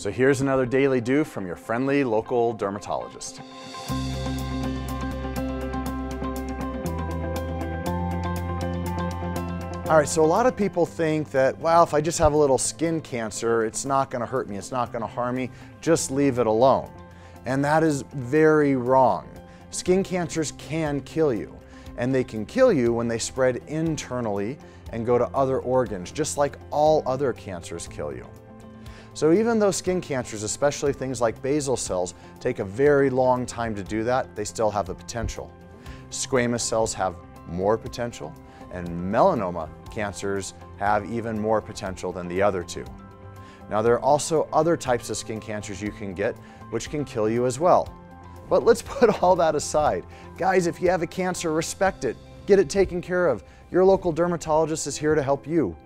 So here's another daily do from your friendly local dermatologist. All right, so a lot of people think that, well, if I just have a little skin cancer, it's not gonna hurt me, it's not gonna harm me, just leave it alone. And that is very wrong. Skin cancers can kill you, and they can kill you when they spread internally and go to other organs, just like all other cancers kill you. So even though skin cancers, especially things like basal cells, take a very long time to do that, they still have the potential. Squamous cells have more potential, and melanoma cancers have even more potential than the other two. Now there are also other types of skin cancers you can get which can kill you as well. But let's put all that aside. Guys, if you have a cancer, respect it. Get it taken care of. Your local dermatologist is here to help you.